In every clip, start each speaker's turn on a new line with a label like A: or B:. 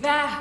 A: There?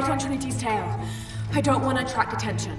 A: Right on Trinity's tail. I don't want to attract attention.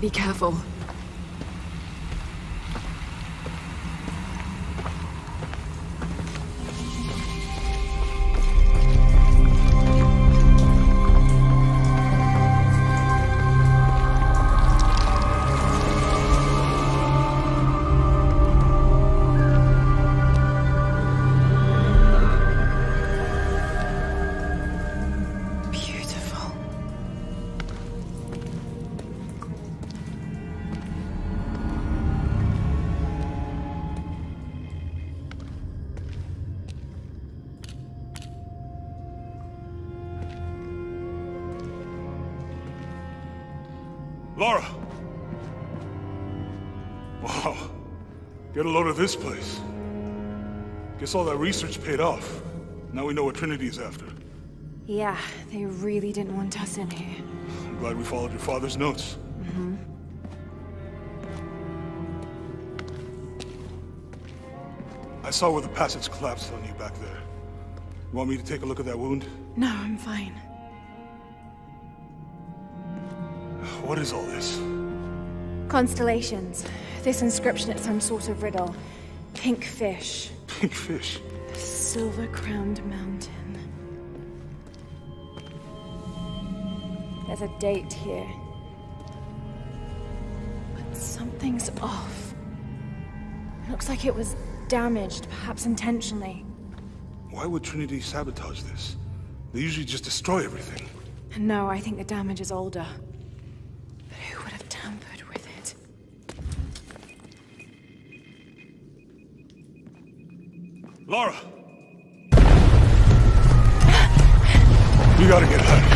A: Be careful.
B: This place. Guess all that research paid off. Now we know what Trinity is after.
A: Yeah, they really didn't want us in here.
B: I'm glad we followed your father's notes. Mm-hmm. I saw where the passage collapsed on you back there. You want me to take a look at that wound?
A: No, I'm fine.
B: What is all this?
A: Constellations. This inscription is some sort of riddle. Pink fish.
B: Pink fish?
A: The silver-crowned mountain. There's a date here. But something's off. Looks like it was damaged, perhaps intentionally.
B: Why would Trinity sabotage this? They usually just destroy everything.
A: No, I think the damage is older. But who would have tampered with it?
B: Lara! you gotta get out.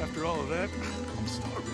B: After all of that, I'm starving.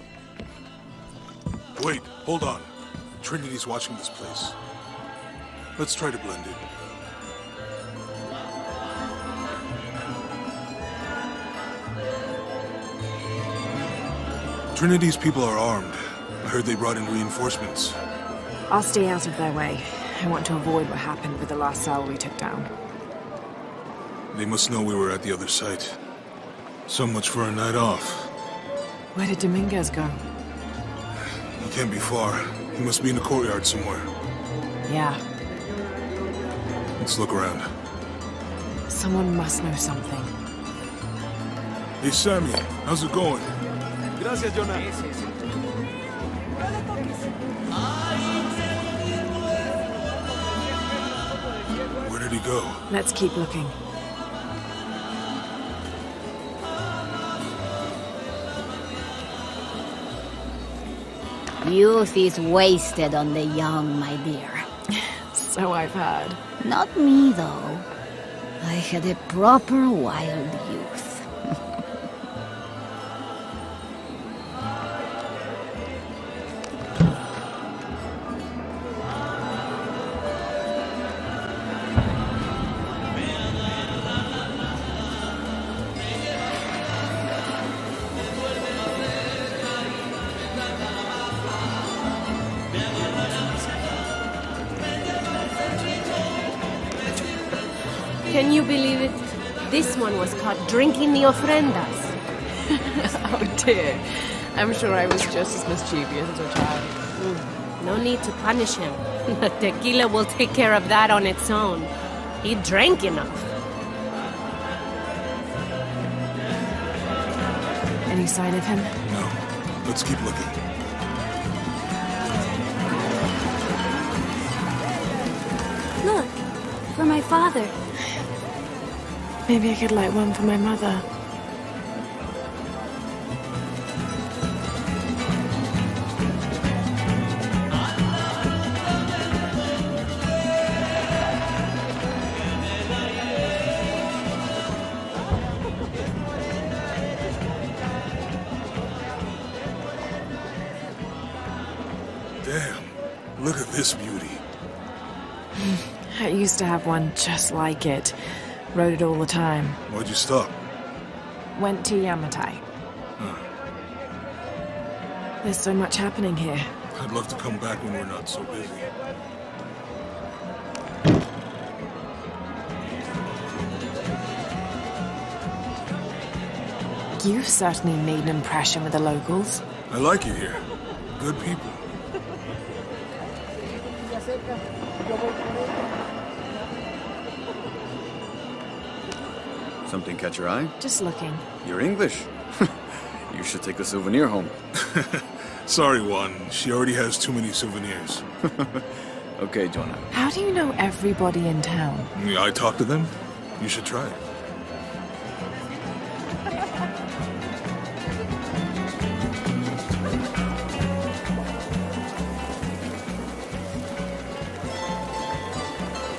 B: Wait, hold on. Trinity's watching this place. Let's try to blend in. Trinity's people are armed. I heard they brought in reinforcements.
A: I'll stay out of their way. I want to avoid what happened with the last cell we took down.
B: They must know we were at the other site. So much for a night off.
A: Where did Dominguez go?
B: He can't be far. He must be in the courtyard somewhere.
A: Yeah,
B: Let's look around.
A: someone must know something.
B: Hey, Sammy, how's it going?
C: Gracias, Jonah.
B: Where did he go?
A: Let's keep looking.
D: Youth is wasted on the young, my dear.
A: So I've heard.
D: Not me, though. I had a proper wild youth.
E: The ofrendas.
A: Oh dear. I'm sure I was just as mischievous as a child.
E: Mm, no need to punish him. The tequila will take care of that on its own. He drank enough.
A: Any sign of him?
B: No. Let's keep looking.
F: Look, for my father.
A: Maybe I could light one for my mother. To have one just like it. Rode it all the time.
B: Why'd you stop?
A: Went to Yamatai. Hmm. There's so much happening here.
B: I'd love to come back when we're not so busy.
A: You've certainly made an impression with the locals.
B: I like it here. Good people.
G: Something catch your eye?
A: Just looking.
G: You're English. you should take a souvenir home.
B: Sorry, Juan. She already has too many souvenirs.
G: Okay, Jonah.
A: How do you know everybody in town?
B: Yeah, I talk to them. You should try it.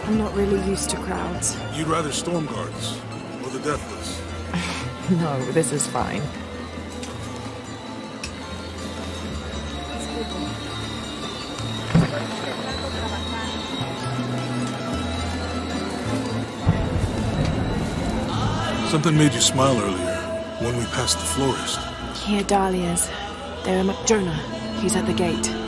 A: I'm not really used to crowds.
B: You'd rather storm guards or the deathless.
A: No, this is fine.
B: Something made you smile earlier when we passed the florist.
A: Here, Dahlia's. They're a McJonah. He's at the gate.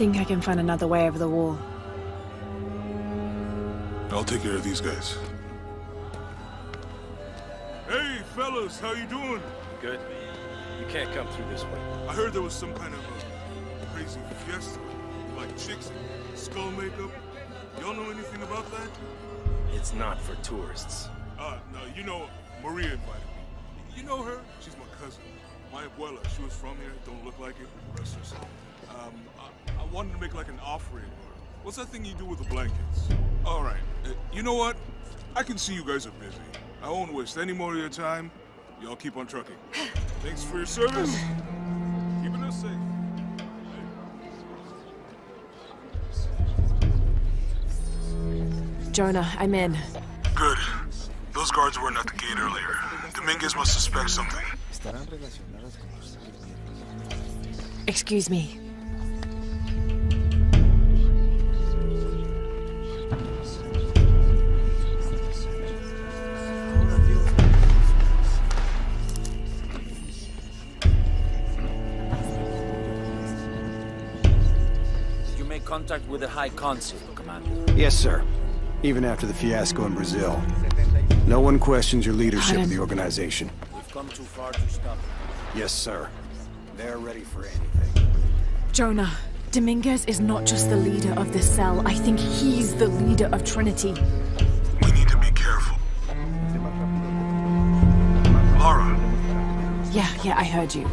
A: Think I can find another way over the wall.
B: I'll take care of these guys. Hey, fellas, how you doing?
C: Good. You can't come through this way.
B: I heard there was some kind of a crazy fiesta, like chicks in skull makeup. Y'all know anything about that?
C: It's not for tourists.
B: Uh, no, you know, Maria invited me. You know her? She's my cousin. My abuela, she was from here, don't look like it, rest her soul. Um, I, I wanted to make like an offering. What's that thing you do with the blankets? All right, uh, you know what? I can see you guys are busy. I won't waste any more of your time. Y'all keep on trucking. Thanks for your service. Keeping us safe.
A: Jonah, I'm in.
B: Good. Those guards weren't at the gate earlier. Dominguez must suspect something.
A: Excuse me.
H: Contact with the High Council, Commander.
I: Yes, sir. Even after the fiasco in Brazil. No one questions your leadership of the organization.
H: We've come too far to stop.
I: Yes, sir. They're ready for anything.
J: Jonah, Dominguez is not just the leader of the cell. I think he's the leader of Trinity.
B: We need to be careful. Lara.
A: Yeah, yeah, I heard you.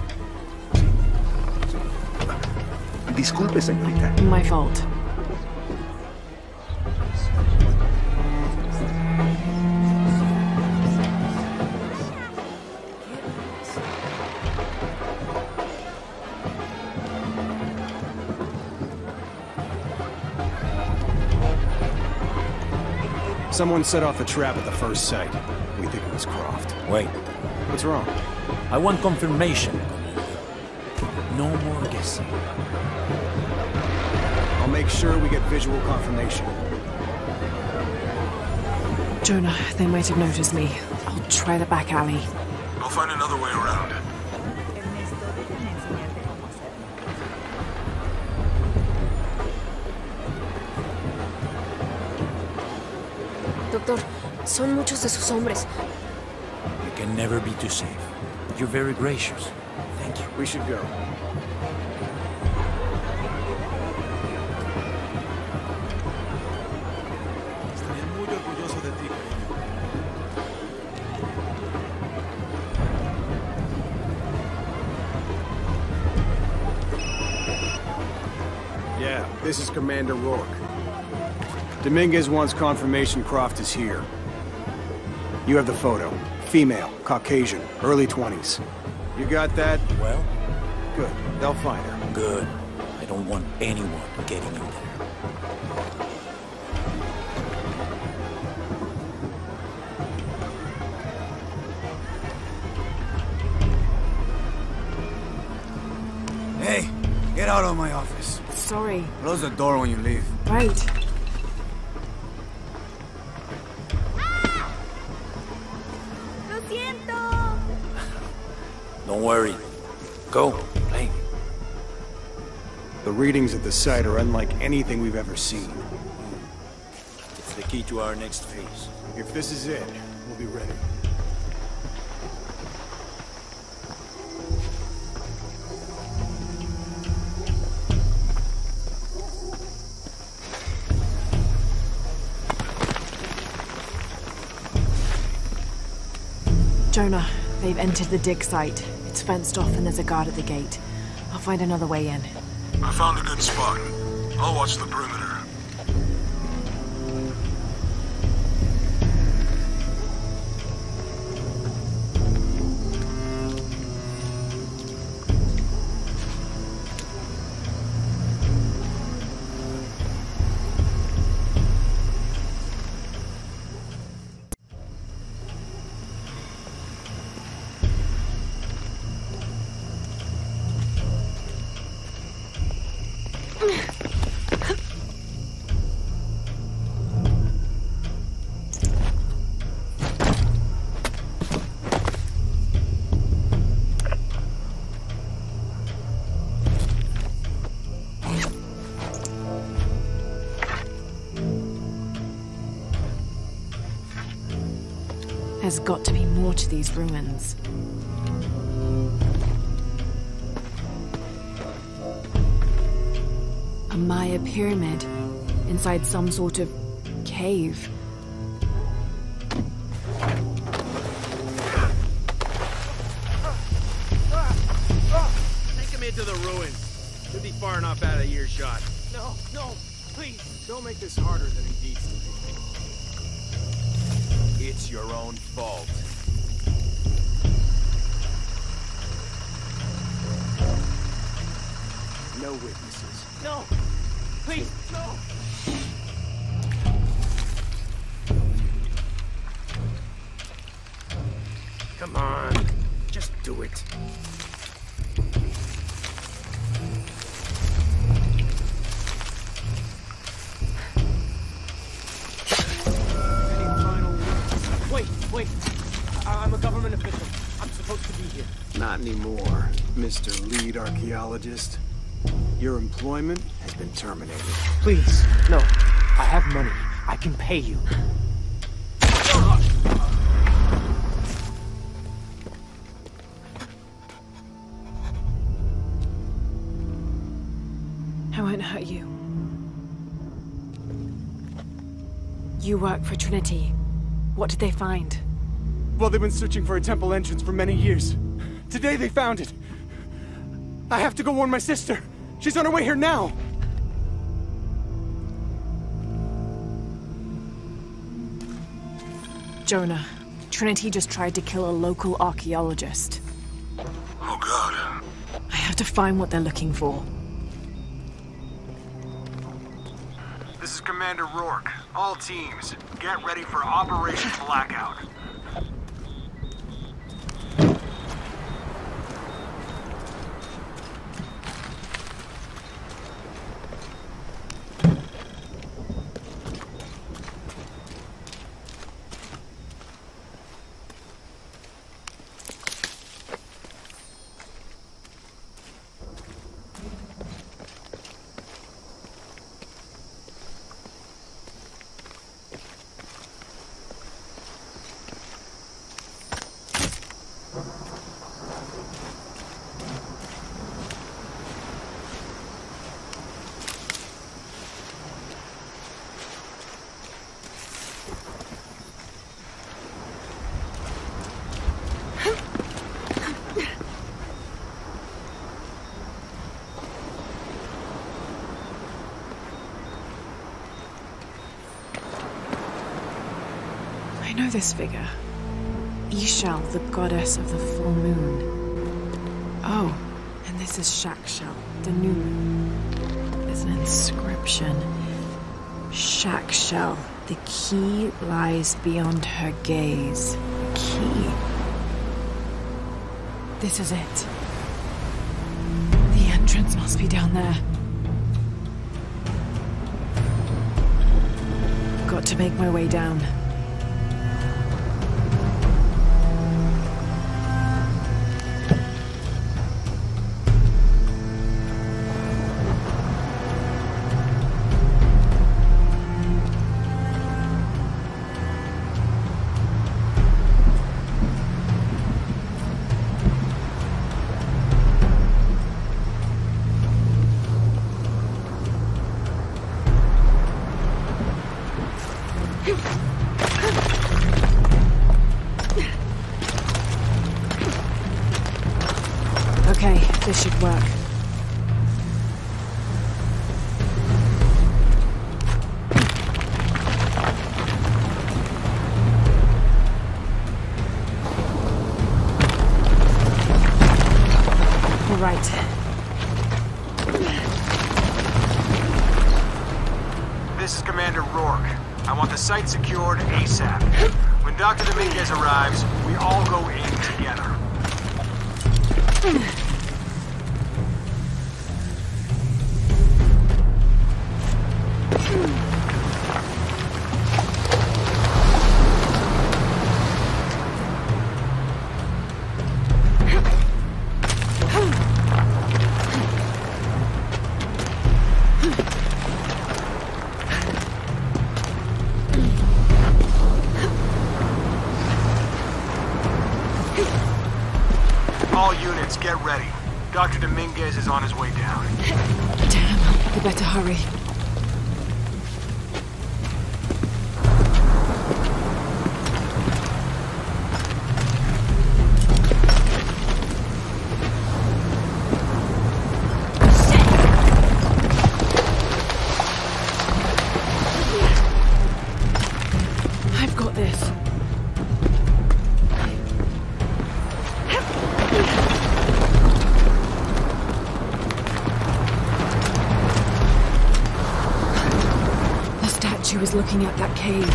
K: Disculpe, señorita.
A: My fault.
I: Someone set off a trap at the first site. We think it was Croft.
H: Wait,
I: What's wrong?
H: I want confirmation, No more guessing.
I: I'll make sure we get visual confirmation.
A: Jonah, they might have noticed me. I'll try the back alley.
B: I'll find another way around.
L: Doctor, son muchos de sus hombres.
H: You can never be too safe. You're very gracious. Thank you.
I: We should go. Commander Rourke. Dominguez wants confirmation Croft is here. You have the photo. Female, Caucasian, early 20s. You got that?
H: Well,
I: Good. They'll find her.
H: good. I don't want anyone getting in there.
G: Hey, get out of my office.
A: Sorry.
G: Close the door when you leave.
A: Right. Ah!
F: ¡Lo siento!
H: Don't worry. Go, play.
I: The readings at the site are unlike anything we've ever seen.
H: It's the key to our next phase.
I: If this is it, we'll be ready.
A: They've entered the dig site. It's fenced off and there's a guard at the gate. I'll find another way in.
B: I found a good spot. I'll watch the perimeter.
A: There's got to be more to these ruins. A Maya pyramid inside some sort of cave.
C: Take him into the ruins. Should be far enough out of earshot.
I: No, no, please. Don't make this harder than it needs to be.
C: It's your own fault.
I: No witnesses.
C: No! Please, no!
I: Employment has been terminated.
M: Please, no. I have money. I can pay you.
A: I won't hurt you. You work for Trinity. What did they find?
I: Well, they've been searching for a temple entrance for many years. Today they found it. I have to go warn my sister. She's on her way here now.
A: Jonah, Trinity just tried to kill a local archaeologist.
B: Oh god.
A: I have to find what they're looking for.
I: This is Commander Rourke. All teams, get ready for Operation Blackout.
A: I know this figure. Ix Chel, the goddess of the full moon. Oh, and this is Chak Chel, the new moon. There's an inscription. Chak Chel, the key lies beyond her gaze. Key. This is it. The entrance must be down there. Got to make my way down.
I: Is on his way
A: is looking at that cave.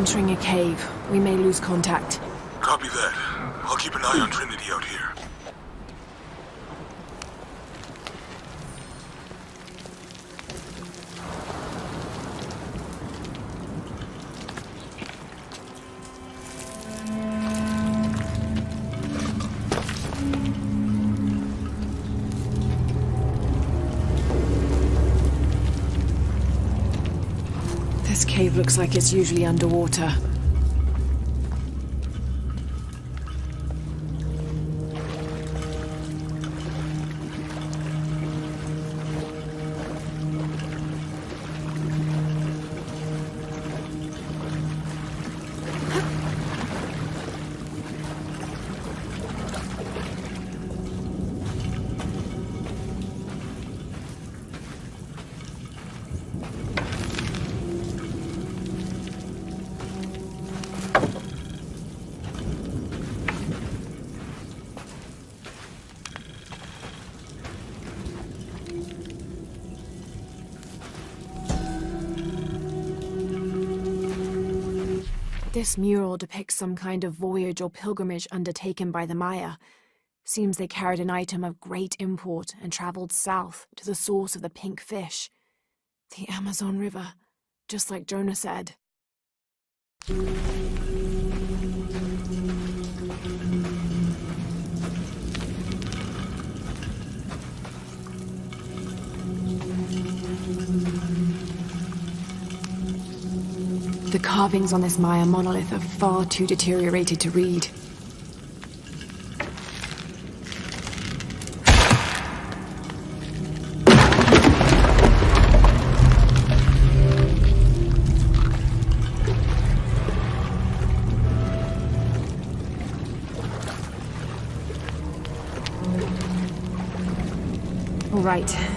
A: Entering a cave. We may lose contact.
B: Copy that. I'll keep an eye on Trinity out here.
A: Looks like it's usually underwater. This mural depicts some kind of voyage or pilgrimage undertaken by the Maya. Seems they carried an item of great import and traveled south to the source of the pink fish. The Amazon River, just like Jonah said. The carvings on this Maya monolith are far too deteriorated to read. All right.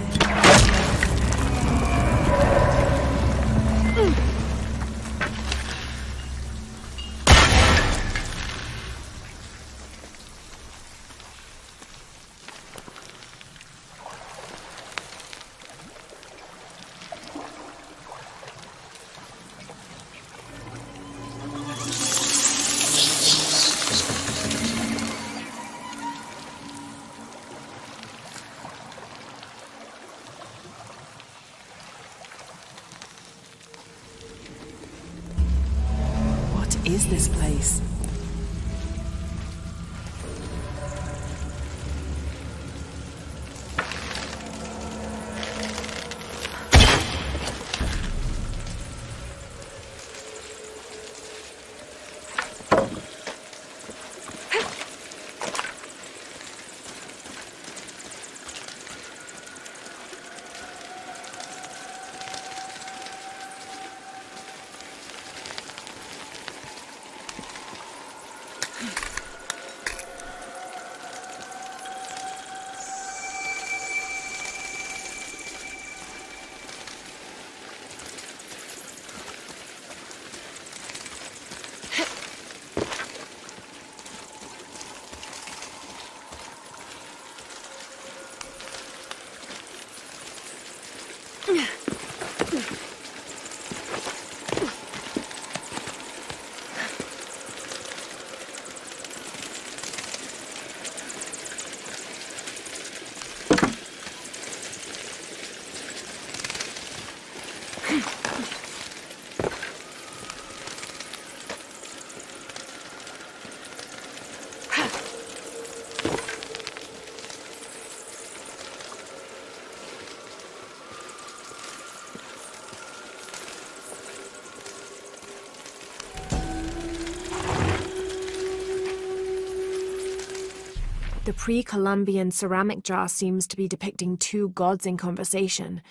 A: The pre Columbian ceramic jar seems to be depicting two gods in conversation.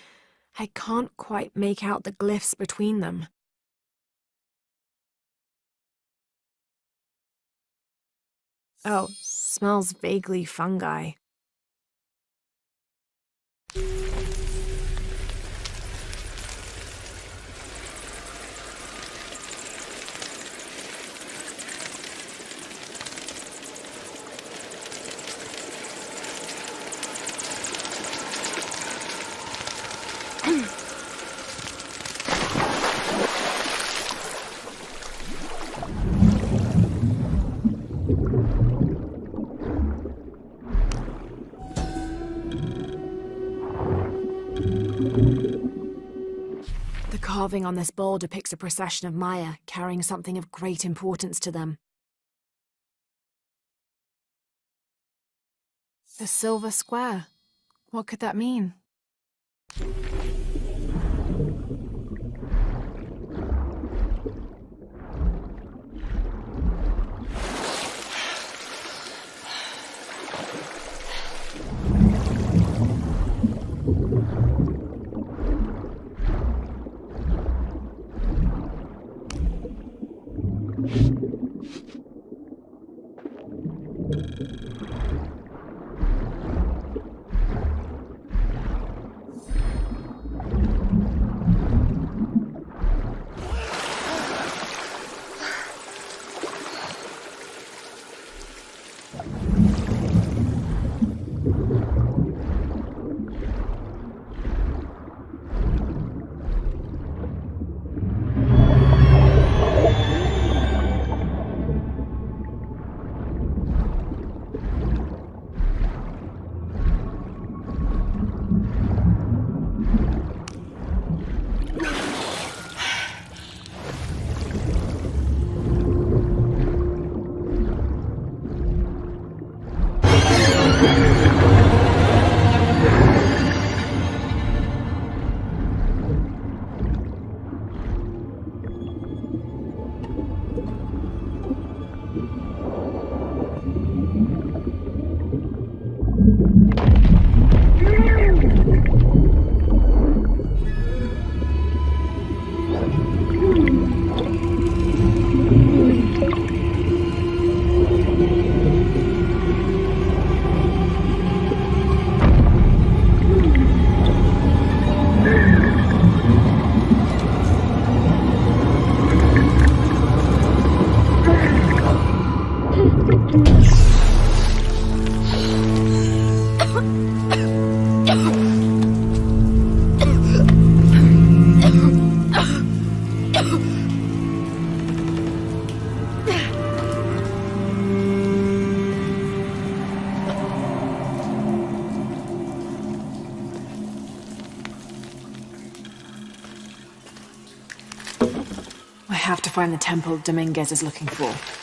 A: I can't quite make out the glyphs between them. Oh, smells vaguely fungi. Carving on this bowl depicts a procession of Maya carrying something of great importance to them. The silver square. What could that mean? Temple Dominguez is looking for.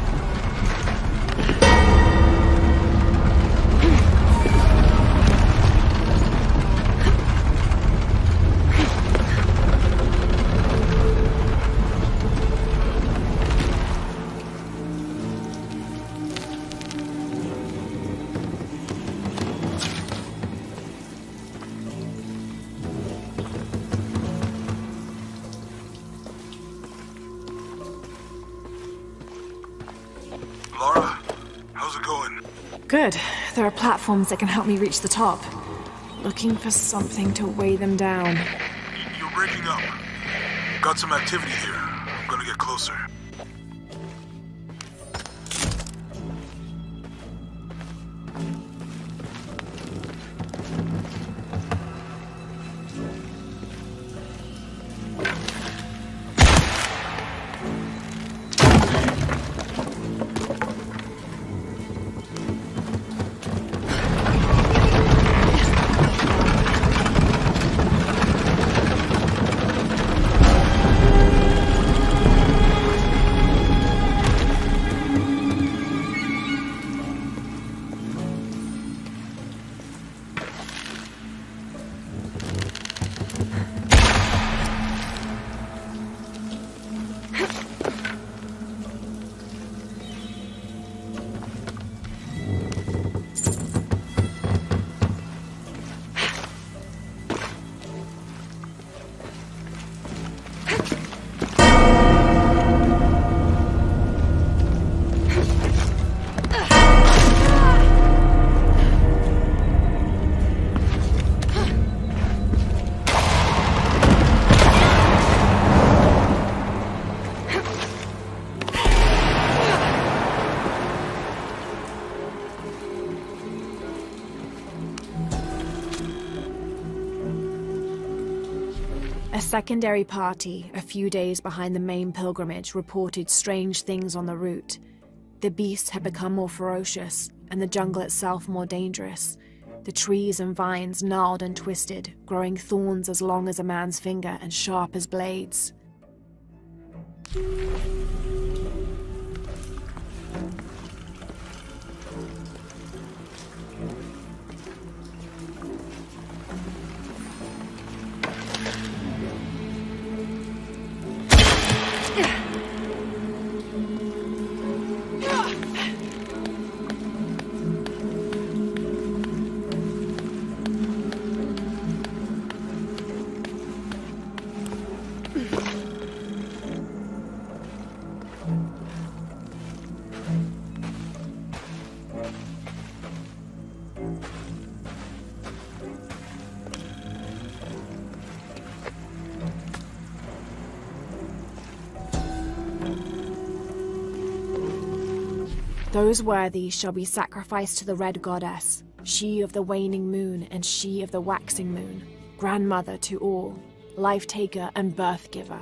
A: Are platforms that can help me reach the top. Looking for something to weigh them down.
B: You're breaking up. Got some activity here.
A: Secondary party, a few days behind the main pilgrimage, reported strange things on the route. The beasts had become more ferocious, and the jungle itself more dangerous. The trees and vines gnarled and twisted, growing thorns as long as a man's finger and sharp as blades. Those worthy shall be sacrificed to the Red Goddess, she of the waning moon and she of the waxing moon, grandmother to all, life taker and birth giver.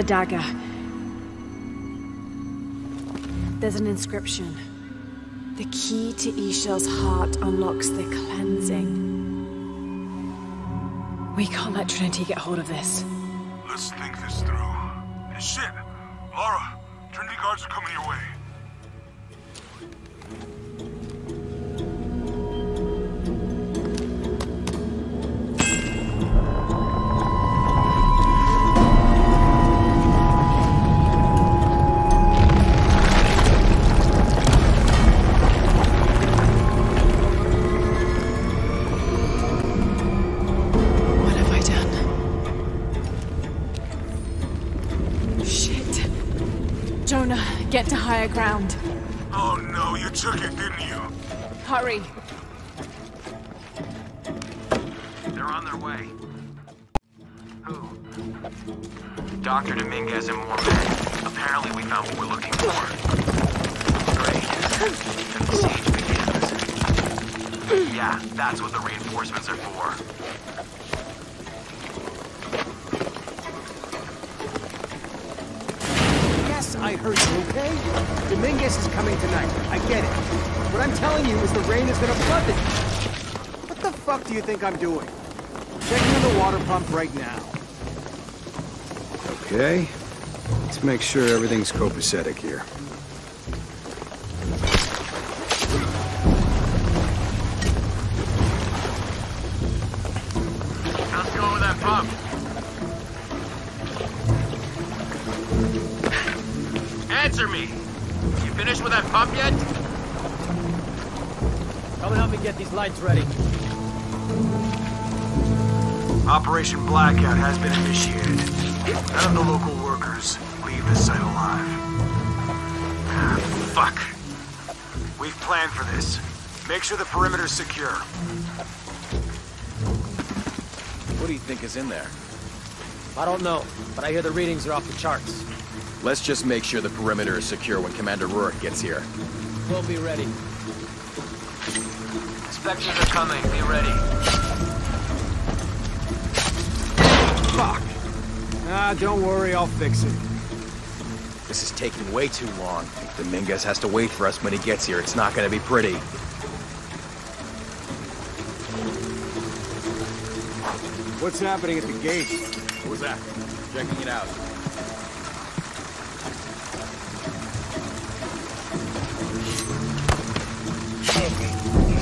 A: I found a dagger. There's an inscription. The key to Ix Chel's heart unlocks the cleansing. We can't let Trinity get hold of this.
C: They're on their way. Who? Dr. Dominguez and more men. Apparently we found what we're looking for. Great. The siege begins. Yeah, that's what the reinforcements are for.
I: Yes, I heard you, okay? Dominguez is coming tonight. I get it. What I'm telling you is the rain is gonna flood the... What the fuck do you think I'm doing? Checking in the water pump right now. Okay. Let's make sure everything's copacetic here.
N: Blackout has been initiated. None of the local workers leave this site alive. Ah, fuck. We've planned for this. Make sure the perimeter's secure.
G: What do you think is in there?
M: I don't know, but I hear the readings are off the charts.
G: Let's just make sure the perimeter is secure when Commander Rourke gets here.
M: We'll be ready.
C: Inspectors are coming. Be ready.
I: Ah, don't worry, I'll fix it.
G: This is taking way too long. Dominguez has to wait for us when he gets here. It's not gonna be pretty.
I: What's happening at the gate?
G: What was that? Checking it out.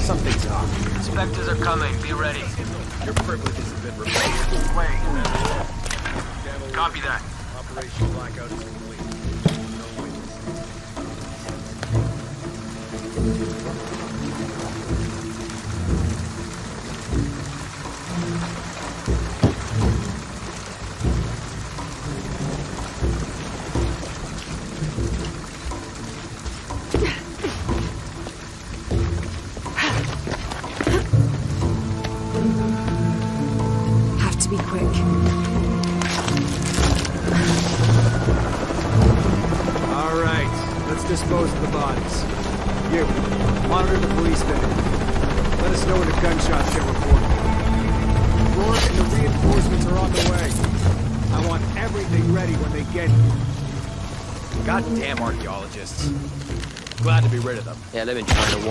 I: Something's off.
C: Inspectors are coming. Be ready.
G: Your privileges have been revoked.
C: Wait. Copy that.
G: Operation Blackout is complete.
A: Have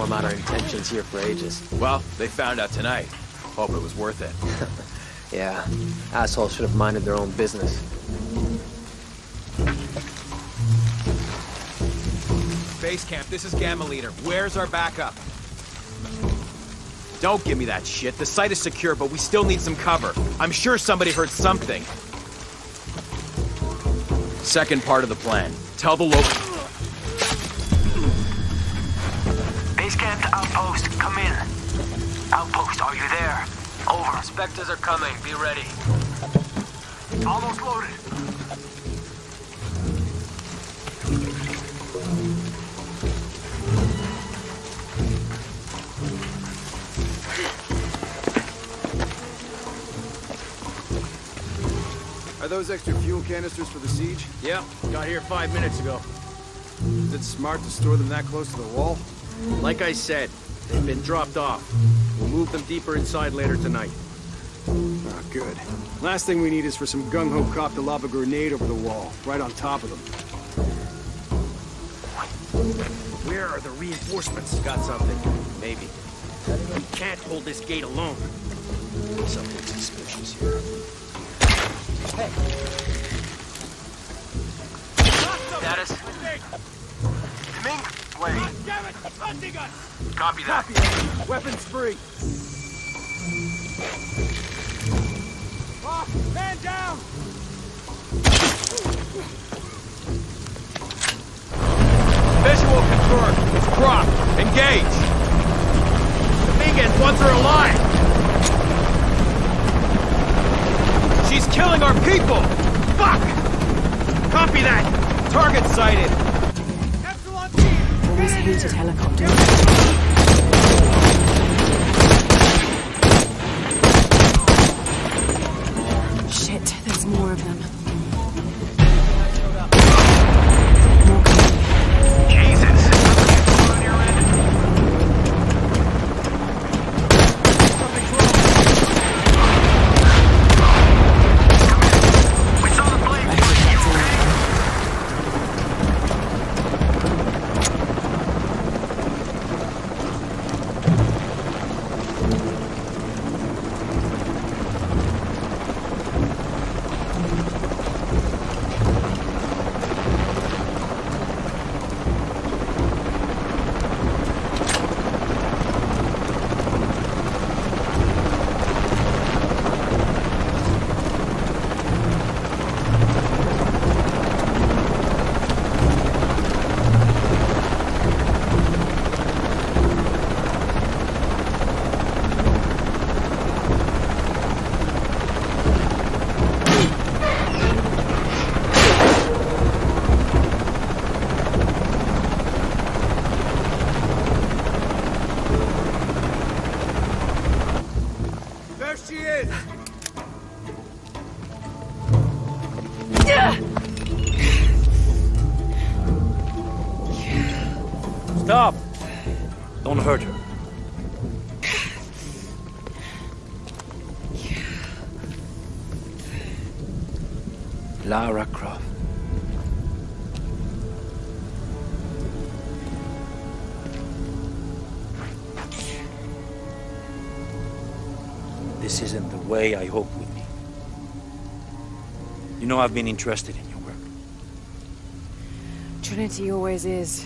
M: warm out our intentions here for ages.
G: Well, they found out tonight. Hope it was worth it.
M: Yeah, assholes should have minded their own business.
G: Base camp, this is Gamma Leader. Where's our backup? Don't give me that shit. The site is secure, but we still need some cover. I'm sure somebody heard something. Second part of the plan. Tell the local...
M: Spectres are coming. Be ready.
O: Almost loaded.
I: Are those extra fuel canisters for the siege?
C: Yeah, got here five minutes ago.
I: Is it smart to store them that close to the wall?
C: Like I said, they've been dropped off. We'll move them deeper inside later tonight.
I: Ah, good. Last thing we need is for some gung-ho cop to lob a grenade over the wall, right on top of them.
C: Where are the reinforcements? Got something. Maybe. We can't hold this gate alone.
P: Something suspicious here.
O: Hey. Status. Ming, way.
C: Damn it! Hunting us!
O: Copy that.
I: Copy. Weapons free.
C: Off! Man down!
G: Visual confirmed. It's Croft. Engage. Dominguez wants her alive. She's killing our people. Fuck. Copy that. Target sighted.
A: Almost hated helicopter.
H: I hope, would be. You know I've been interested in your work.
A: Trinity always is.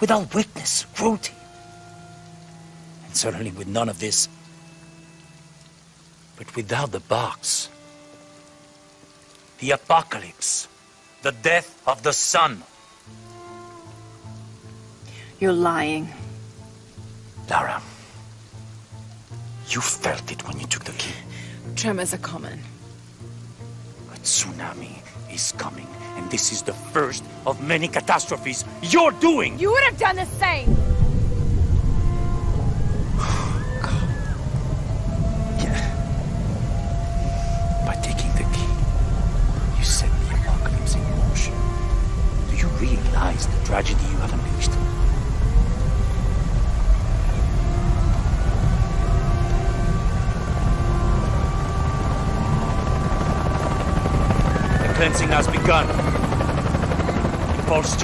H: without weakness, cruelty. And certainly with none of this. But without the box, the apocalypse, the death of the sun.
A: You're lying.
H: Lara, you felt it when you took the key.
A: Tremors are common.
H: A tsunami is coming, and this is the first of many catastrophes you're doing!
J: You would have done the same!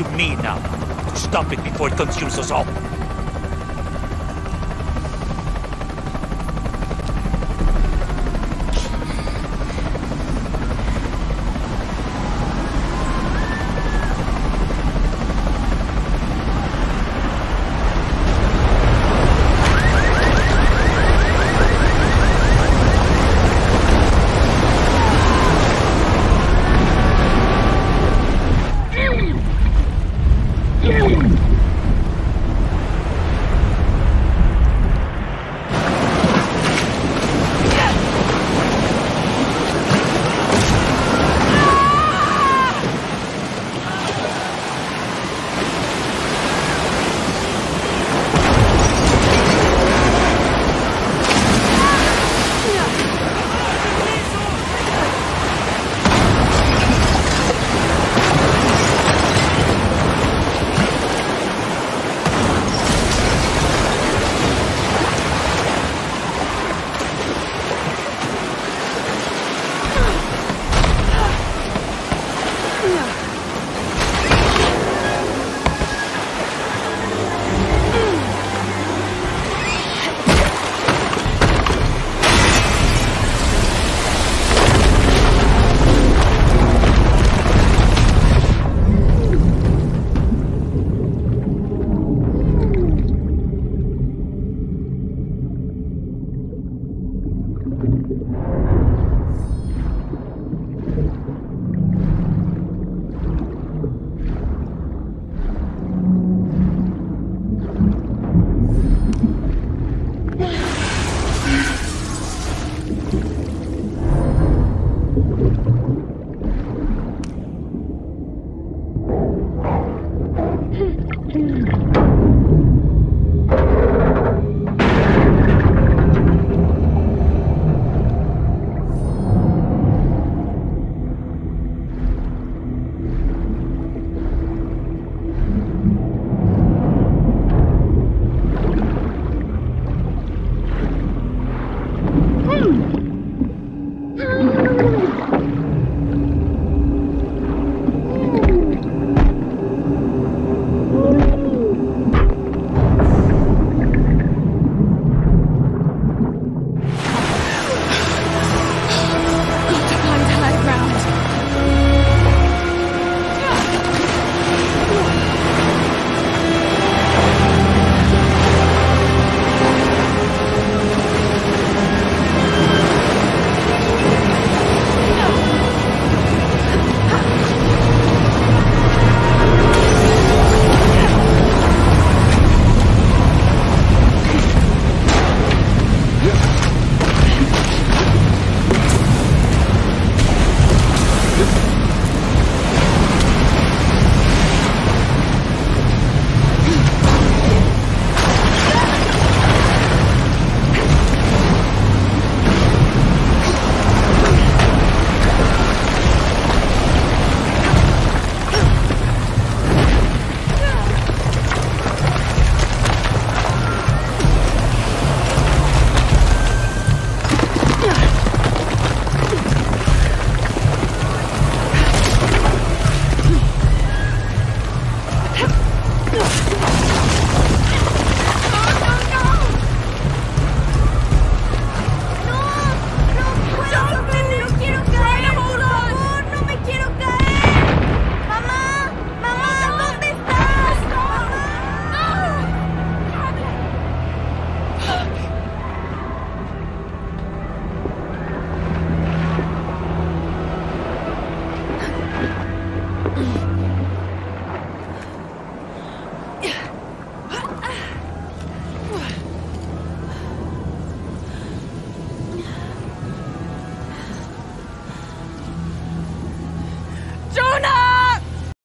H: To me now to stop it before it consumes us all.